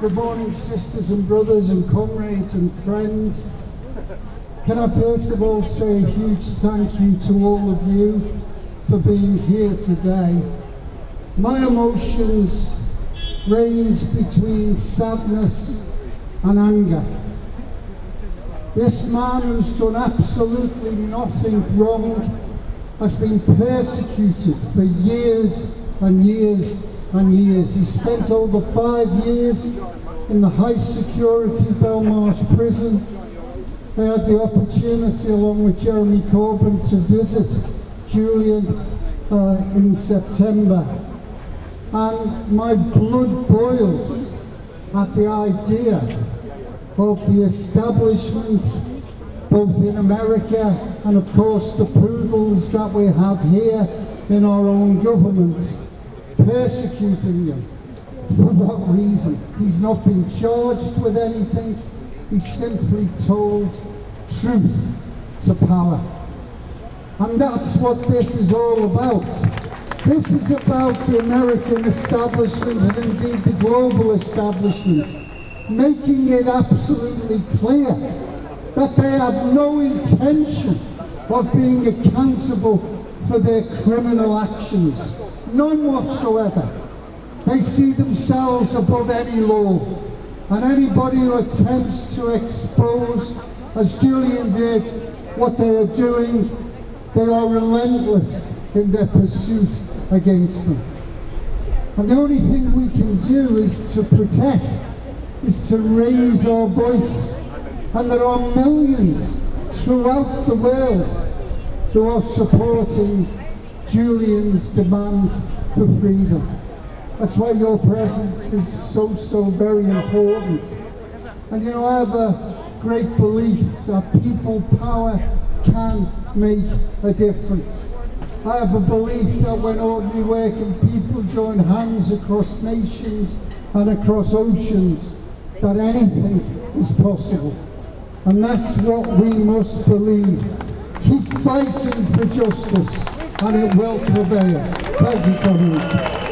Good morning, sisters and brothers and comrades and friends. Can I first of all say a huge thank you to all of you for being here today. My emotions range between sadness and anger. This man who's done absolutely nothing wrong has been persecuted for years and years and years. He spent over five years in the high security Belmarsh prison. I had the opportunity along with Jeremy Corbyn to visit Julian uh, in September and my blood boils at the idea of the establishment both in America and of course the poodles that we have here in our own government, persecuting him. For what reason? He's not been charged with anything, he's simply told truth to power. And that's what this is all about. This is about the American establishment and indeed the global establishment, making it absolutely clear that they have no intention of being accountable for their criminal actions. None whatsoever. They see themselves above any law. And anybody who attempts to expose, as Julian did, what they are doing, they are relentless in their pursuit against them. And the only thing we can do is to protest, is to raise our voice and there are millions throughout the world who are supporting Julian's demand for freedom. That's why your presence is so, so very important. And you know, I have a great belief that people power can make a difference. I have a belief that when ordinary working people join hands across nations and across oceans, that anything is possible. And that's what we must believe. Keep fighting for justice and it will prevail. Thank you, comrades.